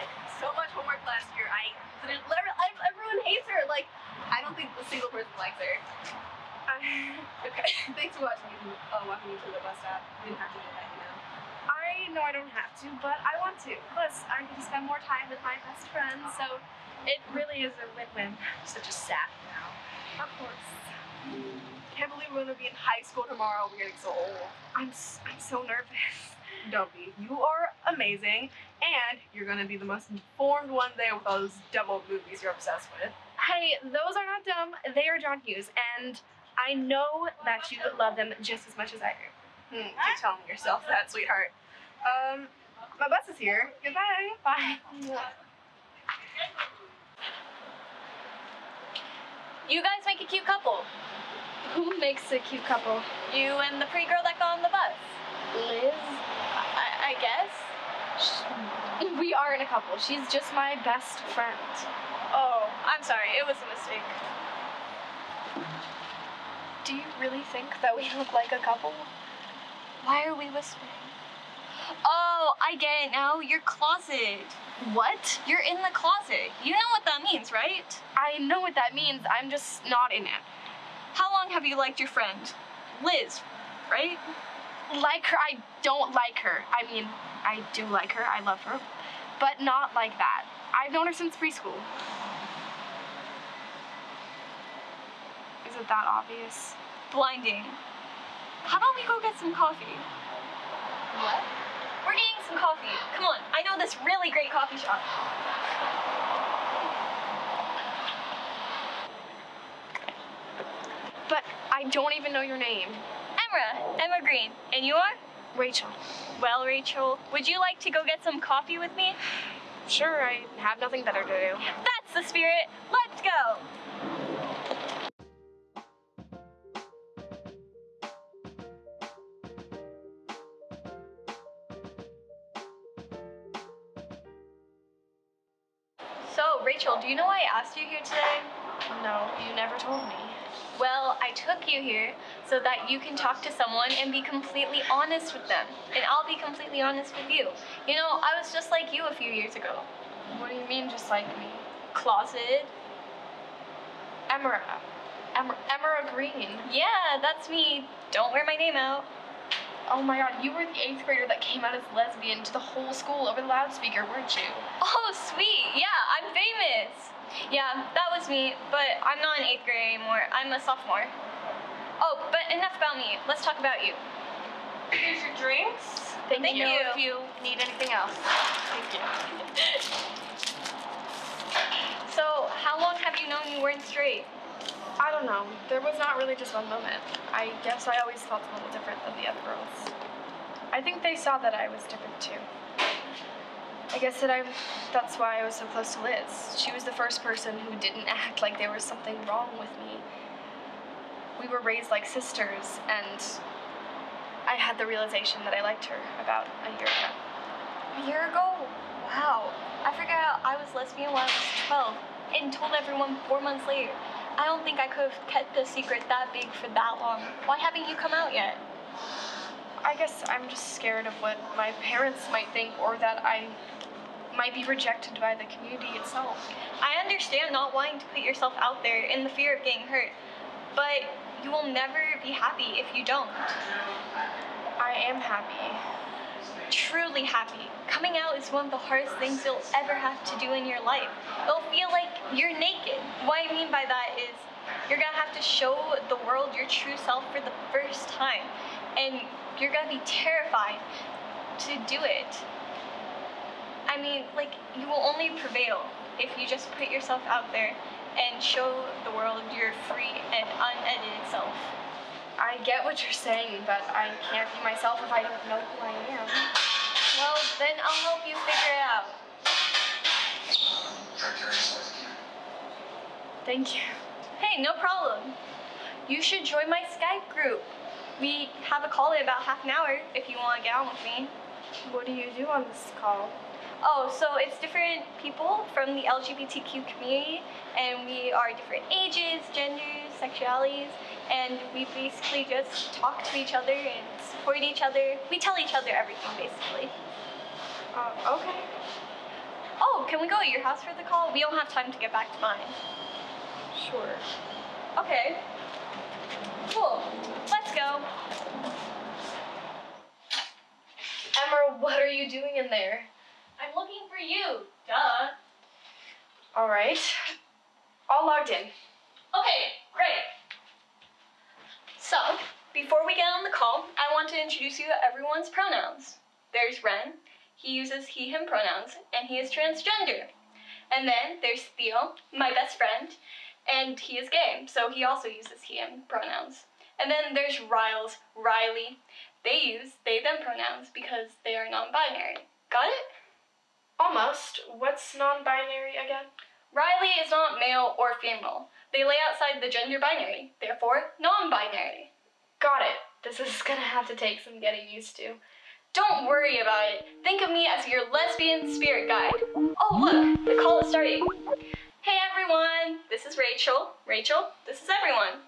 like so much homework last year. I didn't. Everyone hates her. Like I don't think a single person likes her. okay. Thanks for watching me. Uh, walking me to the bus stop. You didn't have to do that, you know. I know I don't have to, but I want to. Plus, I get to spend more time with my best friend, so it really is a win-win. Such a sad now. Of course. Can't believe we're gonna be in high school tomorrow. We're getting so old. I'm I'm so nervous. Don't be. You are amazing, and you're gonna be the most informed one there with all those dumb movies you're obsessed with. Hey, those are not dumb. They are John Hughes, and I know that you love them just as much as I do. Hmm, keep telling yourself that, sweetheart. Um, my bus is here. Goodbye. Bye. You guys make a cute couple. Who makes a cute couple? You and the pretty girl that got on the bus. Liz? I, I guess. We are in a couple. She's just my best friend. Oh, I'm sorry. It was a mistake. Do you really think that we look like a couple? Why are we whispering? Oh, I get it now. You're closet. What? You're in the closet. You know what that means, right? I know what that means. I'm just not in it. How long have you liked your friend? Liz, right? Like her, I don't like her. I mean, I do like her. I love her. But not like that. I've known her since preschool. Is it that obvious? Blinding. How about we go get some coffee? What? We're getting some coffee. Come on. I know this really great coffee shop. But I don't even know your name. Emma. Emma Green. And you are? Rachel. Well, Rachel, would you like to go get some coffee with me? Sure, I have nothing better to do. That's the spirit. Let's go. So, Rachel, do you know why I asked you here today? No, you never told me. Well, I took you here so that you can talk to someone and be completely honest with them. And I'll be completely honest with you. You know, I was just like you a few years ago. What do you mean, just like me? Closet. Emma, Emma Green. Yeah, that's me. Don't wear my name out. Oh my god, you were the eighth grader that came out as lesbian to the whole school over the loudspeaker, weren't you? Oh, sweet. Yeah, I'm famous. Yeah, that was me, but I'm not in eighth grade anymore. I'm a sophomore. Oh, but enough about me. Let's talk about you. Here's your drinks. Thank, Thank you. you. If you need anything else. Thank you. So, how long have you known you weren't straight? I don't know. There was not really just one moment. I guess I always felt a little different than the other girls. I think they saw that I was different too. I guess that I that's why I was so close to Liz. She was the first person who didn't act like there was something wrong with me. We were raised like sisters and I had the realization that I liked her about a year ago. A year ago? Wow. I forgot I was lesbian when I was 12 and told everyone four months later. I don't think I could have kept the secret that big for that long. Why haven't you come out yet? I guess I'm just scared of what my parents might think or that I might be rejected by the community itself. I understand not wanting to put yourself out there in the fear of getting hurt, but you will never be happy if you don't. I am happy. Truly happy. Coming out is one of the hardest things you'll ever have to do in your life. It'll feel like you're naked. What I mean by that is you're gonna have to show the world your true self for the first time, and you're gonna be terrified to do it. I mean, like, you will only prevail if you just put yourself out there and show the world your free and unedited self. I get what you're saying, but I can't be myself if I don't know who I am. Well, then I'll help you figure it out. Thank you. Hey, no problem. You should join my Skype group. We have a call in about half an hour if you want to get on with me. What do you do on this call? Oh, so it's different people from the LGBTQ community, and we are different ages, genders, sexualities, and we basically just talk to each other and support each other. We tell each other everything, basically. Uh, okay. Oh, can we go at your house for the call? We don't have time to get back to mine. Sure. Okay. Cool. Let's go. Emma, what are you doing in there? I'm looking for you. Duh. All right. All logged in. Okay, great. So, before we get on the call, I want to introduce you to everyone's pronouns. There's Ren. He uses he, him pronouns, and he is transgender. And then there's Theo, my best friend, and he is gay, so he also uses he, him pronouns. And then there's Riles, Riley. They use they, them pronouns because they are non binary. Got it? Almost. What's non binary again? Riley is not male or female. They lay outside the gender binary, therefore non binary. Got it. This is gonna have to take some getting used to. Don't worry about it. Think of me as your lesbian spirit guide. Oh, look, the call is starting. Hey everyone, this is Rachel. Rachel, this is everyone.